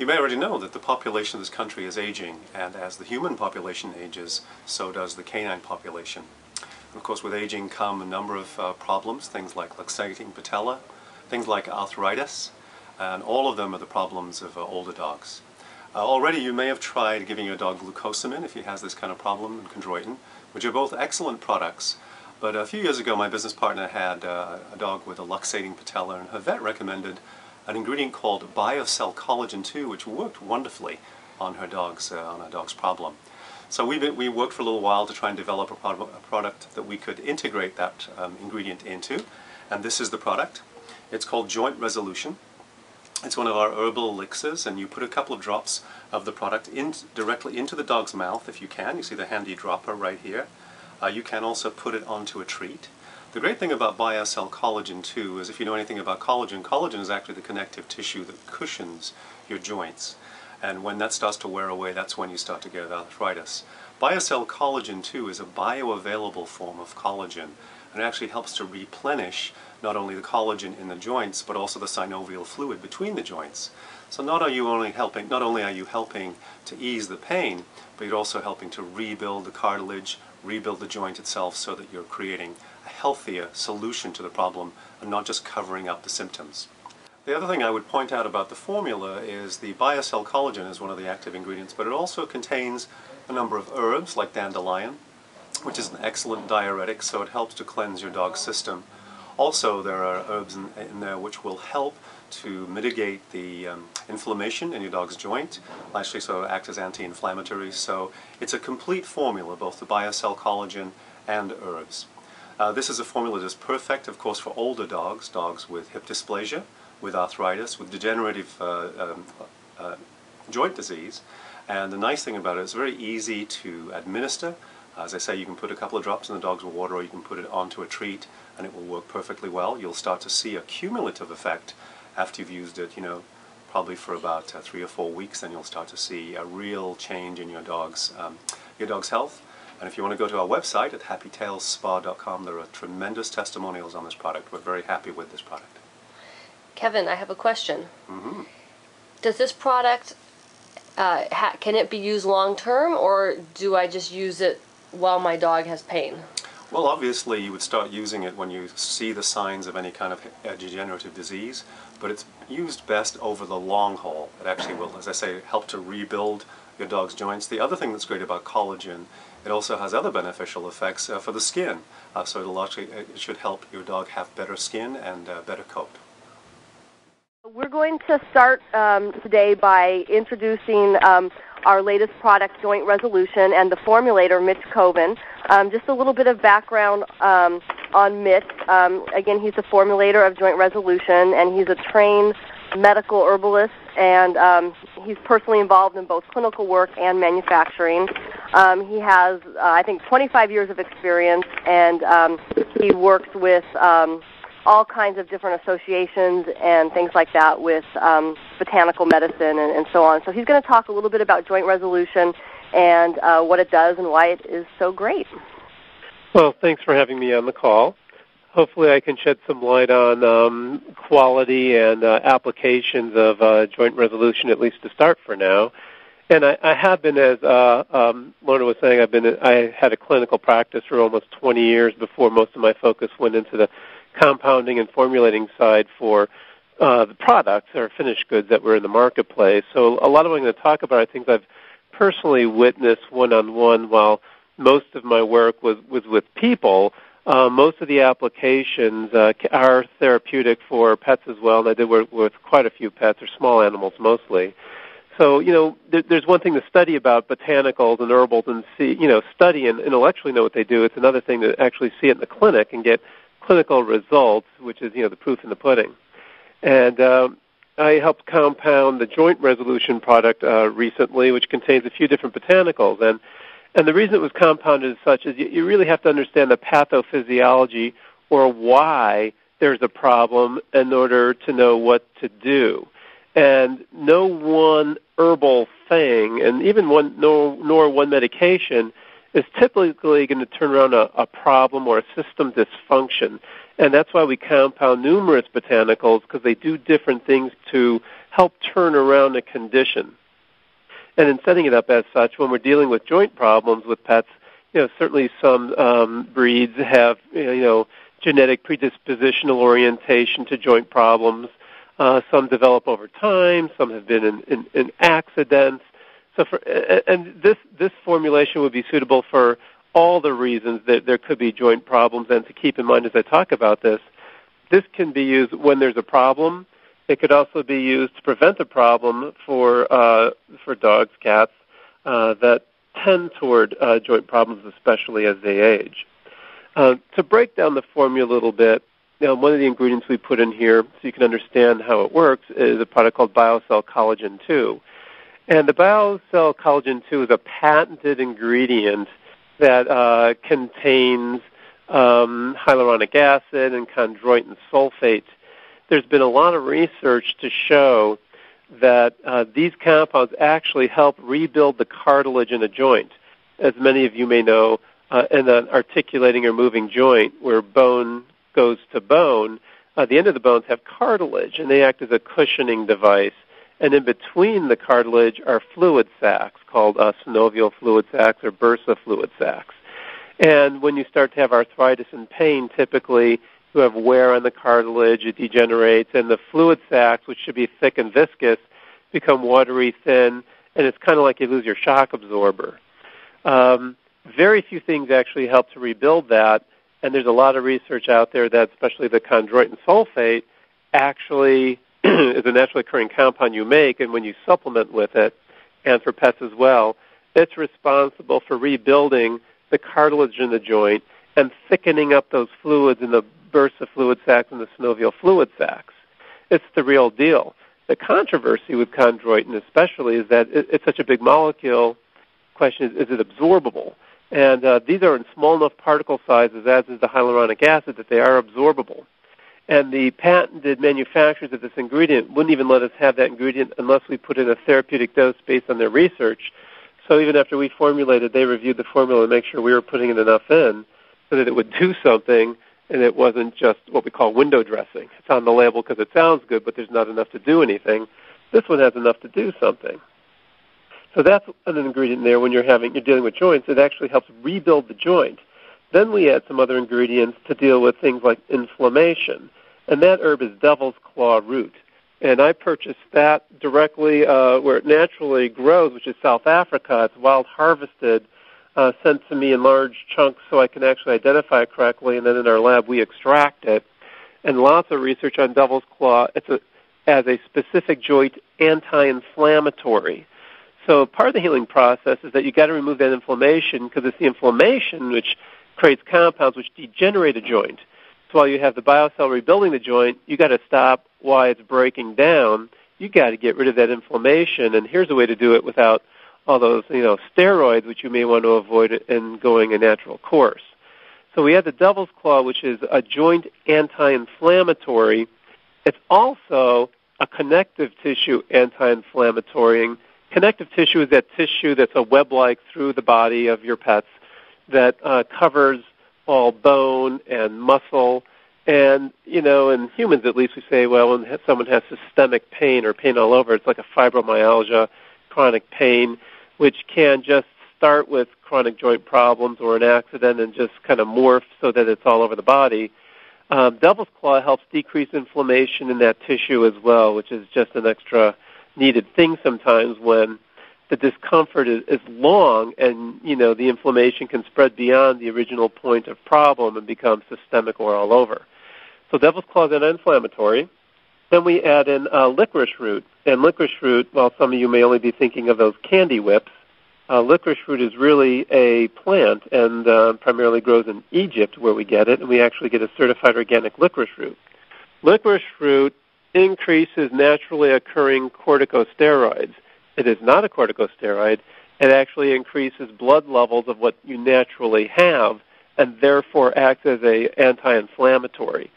You may already know that the population of this country is aging, and as the human population ages, so does the canine population. And of course, with aging come a number of uh, problems, things like luxating patella, things like arthritis, and all of them are the problems of uh, older dogs. Uh, already you may have tried giving your dog glucosamine if he has this kind of problem, and chondroitin, which are both excellent products. But a few years ago, my business partner had uh, a dog with a luxating patella, and her vet recommended an ingredient called BioCell Collagen 2, which worked wonderfully on her dog's, uh, on her dog's problem. So we, we worked for a little while to try and develop a, pro a product that we could integrate that um, ingredient into, and this is the product. It's called Joint Resolution. It's one of our herbal elixirs, and you put a couple of drops of the product in, directly into the dog's mouth if you can. You see the handy dropper right here. Uh, you can also put it onto a treat. The great thing about BioCell Collagen 2 is if you know anything about collagen, collagen is actually the connective tissue that cushions your joints. And when that starts to wear away, that's when you start to get arthritis. BioCell Collagen 2 is a bioavailable form of collagen and it actually helps to replenish not only the collagen in the joints but also the synovial fluid between the joints. So not are you only helping not only are you helping to ease the pain, but you're also helping to rebuild the cartilage, rebuild the joint itself so that you're creating healthier solution to the problem and not just covering up the symptoms. The other thing I would point out about the formula is the BioCell collagen is one of the active ingredients, but it also contains a number of herbs like dandelion, which is an excellent diuretic, so it helps to cleanse your dog's system. Also, there are herbs in, in there which will help to mitigate the um, inflammation in your dog's joint, actually so act as anti-inflammatories. So it's a complete formula, both the BioCell collagen and herbs. Uh, this is a formula that's perfect, of course, for older dogs, dogs with hip dysplasia, with arthritis, with degenerative uh, um, uh, joint disease. And the nice thing about it, it's very easy to administer. As I say, you can put a couple of drops in the dog's water or you can put it onto a treat and it will work perfectly well. You'll start to see a cumulative effect after you've used it, you know, probably for about uh, three or four weeks, then you'll start to see a real change in your dog's, um, your dog's health and if you want to go to our website at happytailsspa.com, there are tremendous testimonials on this product. We're very happy with this product. Kevin, I have a question. Mm-hmm. Does this product, uh, ha- can it be used long term, or do I just use it while my dog has pain? Well, obviously, you would start using it when you see the signs of any kind of degenerative disease, but it's used best over the long haul. It actually will, as I say, help to rebuild your dog's joints. The other thing that's great about collagen it also has other beneficial effects uh, for the skin, uh, so it'll actually, it should help your dog have better skin and uh, better coat. We're going to start um, today by introducing um, our latest product, Joint Resolution, and the formulator, Mitch Coven. Um, just a little bit of background um, on Mitch. Um, again, he's a formulator of Joint Resolution, and he's a trained medical herbalist, and um, he's personally involved in both clinical work and manufacturing. Um, he has, uh, I think, 25 years of experience, and um, he works with um, all kinds of different associations and things like that with um, botanical medicine and, and so on. So he's going to talk a little bit about joint resolution and uh, what it does and why it is so great. Well, thanks for having me on the call. Hopefully, I can shed some light on um, quality and uh, applications of uh, joint resolution, at least to start for now. And I, I have been, as uh, um, Lorna was saying, I've been. I had a clinical practice for almost 20 years before most of my focus went into the compounding and formulating side for uh, the products or finished goods that were in the marketplace. So a lot of what I'm going to talk about are things I've personally witnessed one-on-one. While most of my work was was with people, uh, most of the applications uh, are therapeutic for pets as well. And I did work with quite a few pets or small animals mostly. So, you know, there, there's one thing to study about botanicals and herbals and see, you know, study and intellectually know what they do. It's another thing to actually see it in the clinic and get clinical results, which is, you know, the proof in the pudding. And um, I helped compound the joint resolution product uh, recently, which contains a few different botanicals. And and the reason it was compounded as such is you, really have to understand the pathophysiology or why there's a problem in order to know what to do. And no one herbal thing, and even one no, nor one medication, is typically going to turn around a, a problem or a system dysfunction. And that's why we compound numerous botanicals because they do different things to help turn around a condition. And in setting it up as such, when we're dealing with joint problems with pets, you know, certainly some um, breeds have, you know, genetic predispositional orientation to joint problems. Uh, some develop over time. Some have been in, in, in accidents. So, for, and this this formulation would be suitable for all the reasons that there could be joint problems. And to keep in mind as I talk about this, this can be used when there's a problem it could also be used to prevent a problem for uh, for dogs, cats uh, that tend toward uh, joint problems, especially as they age. Uh, to break down the formula a little bit, now one of the ingredients we put in here, so you can understand how it works, is a product called BioCell Collagen 2. And the BioCell Collagen 2 is a patented ingredient that uh, contains um, hyaluronic acid and chondroitin sulfate there's been a lot of research to show that uh, these compounds actually help rebuild the cartilage in a joint. As many of you may know, uh, in an articulating or moving joint where bone goes to bone, uh, the end of the bones have cartilage, and they act as a cushioning device. And in between the cartilage are fluid sacs called uh, synovial fluid sacs or bursa fluid sacs. And when you start to have arthritis and pain, typically who have wear on the cartilage, it degenerates, and the fluid sacs, which should be thick and viscous, become watery thin, and it's kind of like you lose your shock absorber. Um, very few things actually help to rebuild that, and there's a lot of research out there that, especially the chondroitin sulfate, actually is a naturally occurring compound you make, and when you supplement with it, and for pets as well, it's responsible for rebuilding the cartilage in the joint and thickening up those fluids in the bursa fluid sacs and the synovial fluid sacs. It's the real deal. The controversy with chondroitin, especially, is that it, it's such a big molecule. Question is, is it absorbable? And uh, these are in small enough particle sizes, as is the hyaluronic acid, that they are absorbable. And the patented manufacturers of this ingredient wouldn't even let us have that ingredient unless we put in a therapeutic dose based on their research. So even after we formulated, they reviewed the formula to make sure we were putting in enough in so that it would do something and it wasn't just what we call window dressing. It's on the label because it sounds good, but there's not enough to do anything. This one has enough to do something. So that's an ingredient there when you're having you're dealing with joints. It actually helps rebuild the joint. Then we add some other ingredients to deal with things like inflammation, and that herb is devil's claw root. And I purchased that directly uh, where it naturally grows, which is South Africa. It's wild harvested uh, sent to me in large chunks so I can actually identify it correctly, and then in our lab we extract it. And lots of research on devil's claw it's a, as a specific joint anti-inflammatory. So part of the healing process is that you got to remove that inflammation because it's the inflammation which creates compounds which degenerate a joint. So while you have the biocell rebuilding the joint, you got to stop why it's breaking down. You got to get rid of that inflammation, and here's a way to do it without all those you know steroids which you may want to avoid in going a natural course. So we have the devil's claw, which is a joint anti-inflammatory. It's also a connective tissue anti-inflammatory. And connective tissue is that tissue that's a web-like through the body of your pets that uh, covers all bone and muscle. And you know, in humans at least, we say, well, when someone has systemic pain or pain all over, it's like a fibromyalgia, chronic pain which can just start with chronic joint problems or an accident and just kind of morph so that it's all over the body. Um, devil's claw helps decrease inflammation in that tissue as well, which is just an extra needed thing sometimes when the discomfort is, is long and you know the inflammation can spread beyond the original point of problem and become systemic or all over. So devil's claw is anti-inflammatory. Then we add in uh, licorice root. And licorice root, while some of you may only be thinking of those candy whips, uh, licorice root is really a plant and uh, primarily grows in Egypt where we get it, and we actually get a certified organic licorice root. Licorice root increases naturally occurring corticosteroids. It is not a corticosteroid. It actually increases blood levels of what you naturally have and therefore acts as a anti-inflammatory.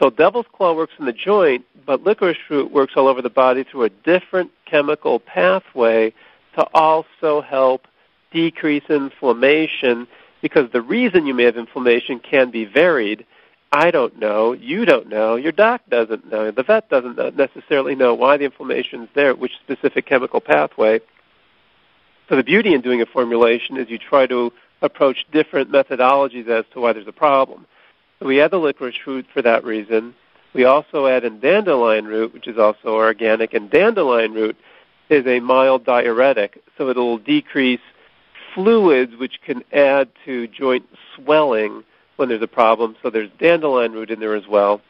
So devil's claw works in the joint, but licorice root works all over the body through a different chemical pathway to also help decrease inflammation because the reason you may have inflammation can be varied I don't know, you don't know, your doc doesn't know, the vet doesn't necessarily know why the inflammation is there, which specific chemical pathway. So the beauty in doing a formulation is you try to approach different methodologies as to why there's a problem. We add the licorice root for that reason. We also add in dandelion root, which is also organic, and dandelion root is a mild diuretic, so it'll decrease fluids which can add to joint swelling when there's a problem. So there's dandelion root in there as well.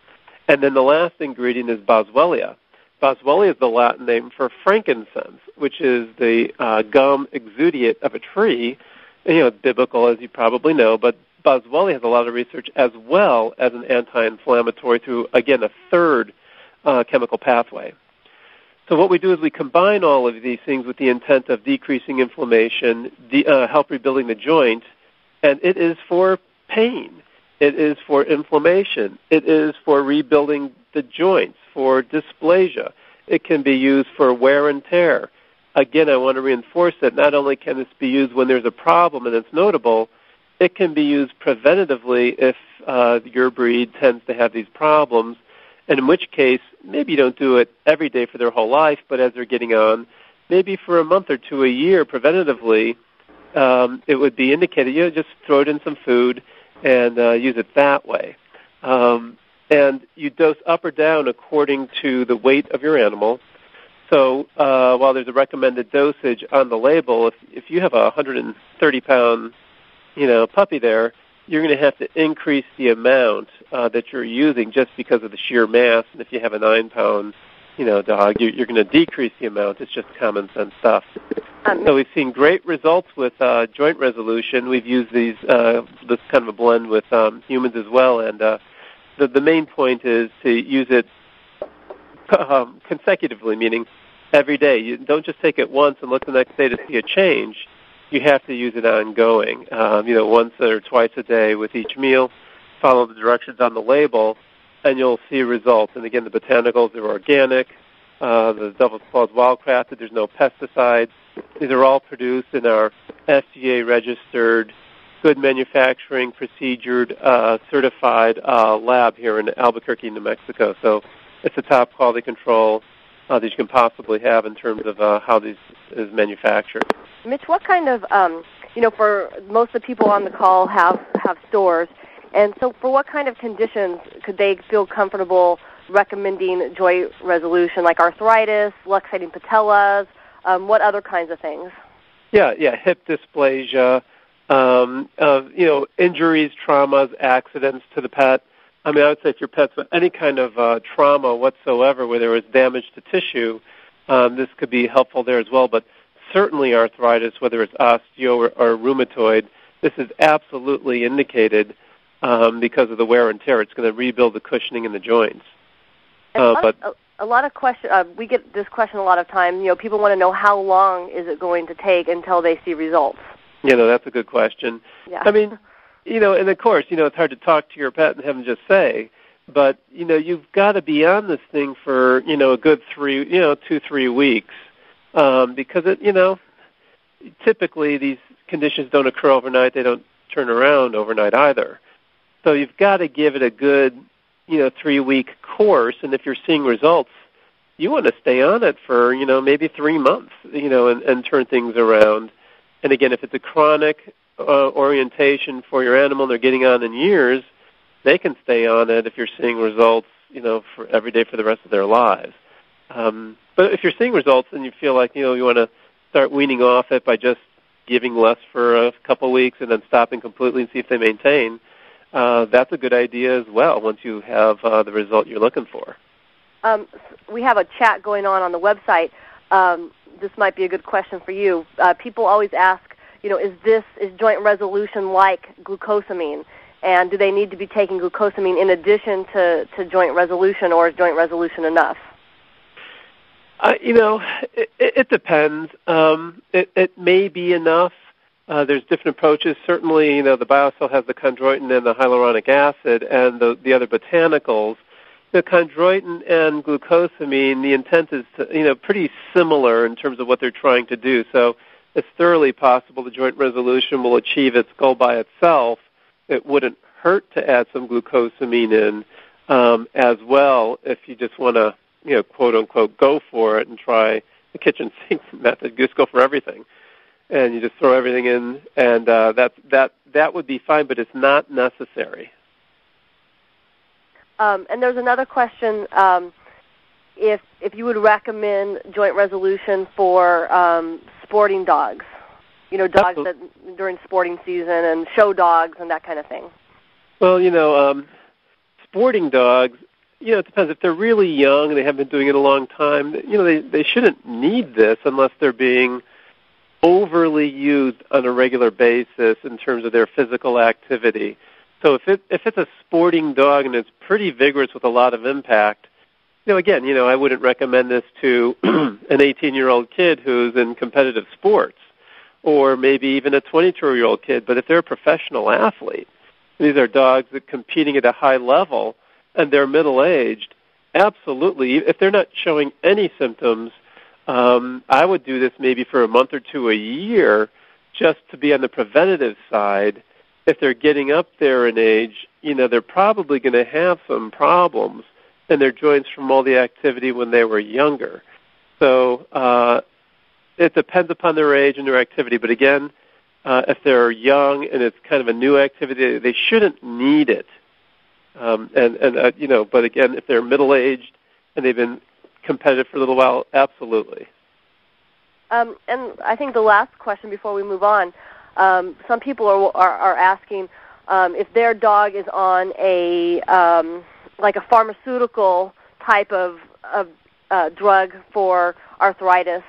And then the last ingredient is boswellia. Boswellia is the Latin name for frankincense, which is the uh, gum exudate of a tree. You know, biblical, as you probably know, but Boswellia has a lot of research as well as an anti-inflammatory through, again, a third uh, chemical pathway. So what we do is we combine all of these things with the intent of decreasing inflammation, de- uh, help rebuilding the joint, and it is for pain. It is for inflammation. It is for rebuilding the joints, for dysplasia. It can be used for wear and tear. Again, I want to reinforce that not only can this be used when there's a problem and it's notable, it can be used preventatively if uh, your breed tends to have these problems, and in which case, maybe you don't do it every day for their whole life, but as they're getting on, maybe for a month or two a year preventatively, um, it would be indicated, you know, just throw it in some food and uh, use it that way. Um, and you dose up or down according to the weight of your animal. So uh, while there's a recommended dosage on the label, if, if you have a 130 pound you know a puppy there, you're going to have to increase the amount uh, that you're using just because of the sheer mass. And if you have a nine pound you know dog, you're, you're going to decrease the amount. It's just common sense stuff. Um, so we've seen great results with uh, joint resolution. We've used these uh, this kind of a blend with um, humans as well, and uh, the the main point is to use it um, consecutively, meaning every day. You don't just take it once and look the next day to see a change. You have to use it ongoing. Um, you know, once or twice a day with each meal. Follow the directions on the label, and you'll see results. And again, the botanicals are organic. Uh, the Devil's Claws wildcrafted. There's no pesticides. These are all produced in our FDA registered, good manufacturing, procedured, uh, certified uh, lab here in Albuquerque, New Mexico. So it's a top quality control uh, that you can possibly have in terms of uh, how this is manufactured. Mitch, what kind of, um, you know, for most of the people on the call have have stores, and so for what kind of conditions could they feel comfortable recommending joint resolution, like arthritis, luxating patellas? Um, what other kinds of things? Yeah, yeah, hip dysplasia, um, uh, you know, injuries, traumas, accidents to the pet. I mean, I would say if your pet's any kind of uh, trauma whatsoever, where there was damage to tissue, um, this could be helpful there as well. But certainly arthritis, whether it's osteo or, or rheumatoid, this is absolutely indicated um, because of the wear and tear. It's going to rebuild the cushioning in the joints. Uh, but a, a lot of question. Uh, we get this question a lot of time. You know, people want to know how long is it going to take until they see results. You know, that's a good question. Yeah. I mean, you know, and of course, you know, it's hard to talk to your pet and have them just say, but you know, you've got to be on this thing for you know a good three, you know, two three weeks, um, because it, you know, typically these conditions don't occur overnight. They don't turn around overnight either. So you've got to give it a good, you know, three week course, and if you're seeing results, you want to stay on it for you know maybe three months, you know, and, and turn things around. And again, if it's a chronic uh, orientation for your animal they're getting on in years, they can stay on it if you're seeing results, you know, for every day for the rest of their lives. Um, but if you're seeing results and you feel like you know you want to start weaning off it by just giving less for a couple weeks and then stopping completely and see if they maintain, uh, that's a good idea as well. Once you have uh, the result you're looking for. Um, we have a chat going on on the website. Um, this might be a good question for you. Uh, people always ask, you know, is this is joint resolution like glucosamine? And do they need to be taking glucosamine in addition to, to joint resolution, or is joint resolution enough? Uh, you know, it, it depends. Um, it, it may be enough. Uh, there's different approaches. Certainly, you know, the biocell has the chondroitin and the hyaluronic acid and the, the other botanicals. The chondroitin and glucosamine, the intent is to, you know, pretty similar in terms of what they're trying to do. So it's thoroughly possible the joint resolution will achieve its goal by itself. It wouldn't hurt to add some glucosamine in um, as well if you just want to, you know, quote unquote, go for it and try the kitchen sink method. Just go for everything, and you just throw everything in, and uh, that that that would be fine, but it's not necessary. Um, and there's another question: um, if if you would recommend joint resolution for um, sporting dogs, you know, dogs that during sporting season and show dogs and that kind of thing. Well, you know, um, sporting dogs. You know, it depends. If they're really young and they haven't been doing it a long time, you know, they they shouldn't need this unless they're being overly used on a regular basis in terms of their physical activity. So if it if it's a sporting dog and it's pretty vigorous with a lot of impact, you know, again, you know, I wouldn't recommend this to an 18 year old kid who's in competitive sports, or maybe even a 22 year old kid. But if they're a professional athlete, these are dogs that competing at a high level, and they're middle aged. Absolutely, if they're not showing any symptoms, um, I would do this maybe for a month or two a year, just to be on the preventative side if they're getting up there in age, you know, they're probably going to have some problems in their joints from all the activity when they were younger. So uh, it depends upon their age and their activity. But again, uh, if they're young and it's kind of a new activity, they shouldn't need it. Um, and and uh, you know, but again, if they're middle aged and they've been competitive for a little while, absolutely. Um, and I think the last question before we move on um, some people are, are, are asking um, if their dog is on a um, like a pharmaceutical type of, of uh, drug for arthritis.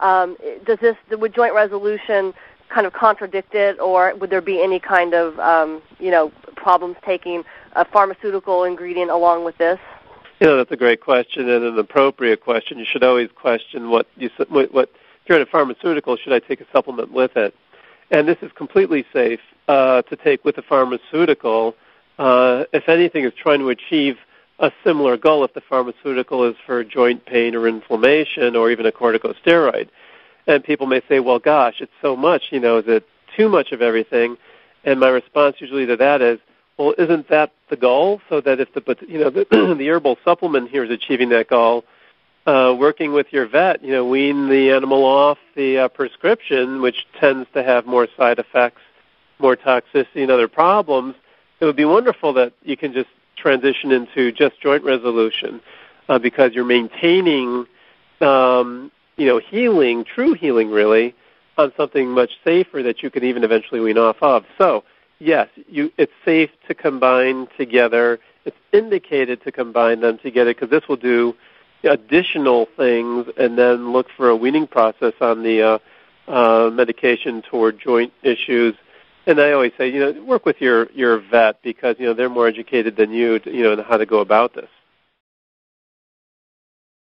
Um, does this would joint resolution kind of contradict it, or would there be any kind of um, you know problems taking a pharmaceutical ingredient along with this? You know, that's a great question and an appropriate question. You should always question what you what, what if you're in a pharmaceutical, should I take a supplement with it? and this is completely safe uh, to take with a pharmaceutical. Uh, if anything, is trying to achieve a similar goal if the pharmaceutical is for joint pain or inflammation or even a corticosteroid. And people may say, well, gosh, it's so much, you know, is it too much of everything? And my response usually to that is, well, isn't that the goal? So that if the, you know, the, the herbal supplement here is achieving that goal, uh, working with your vet, you know, wean the animal off the uh, prescription, which tends to have more side effects, more toxicity, and other problems. It would be wonderful that you can just transition into just joint resolution uh, because you're maintaining, um, you know, healing, true healing, really, on something much safer that you can even eventually wean off of. So, yes, you, it's safe to combine together. It's indicated to combine them together because this will do additional things and then look for a weaning process on the uh, uh, medication toward joint issues. And I always say, you know, work with your your vet because you know they're more educated than you, to, you know, in how to go about this.